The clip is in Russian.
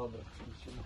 Добре, включимо.